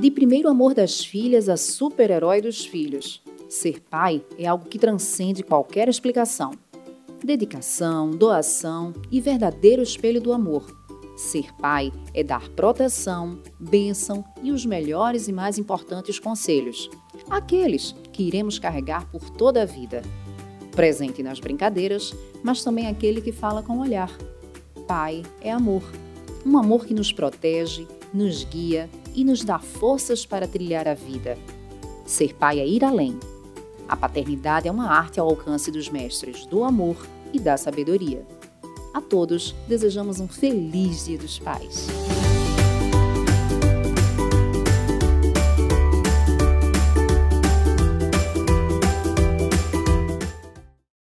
De primeiro amor das filhas a super-herói dos filhos. Ser pai é algo que transcende qualquer explicação. Dedicação, doação e verdadeiro espelho do amor. Ser pai é dar proteção, bênção e os melhores e mais importantes conselhos. Aqueles que iremos carregar por toda a vida. Presente nas brincadeiras, mas também aquele que fala com olhar. Pai é amor. Um amor que nos protege, nos guia e nos dá forças para trilhar a vida. Ser pai é ir além. A paternidade é uma arte ao alcance dos mestres do amor e da sabedoria. A todos desejamos um feliz Dia dos Pais.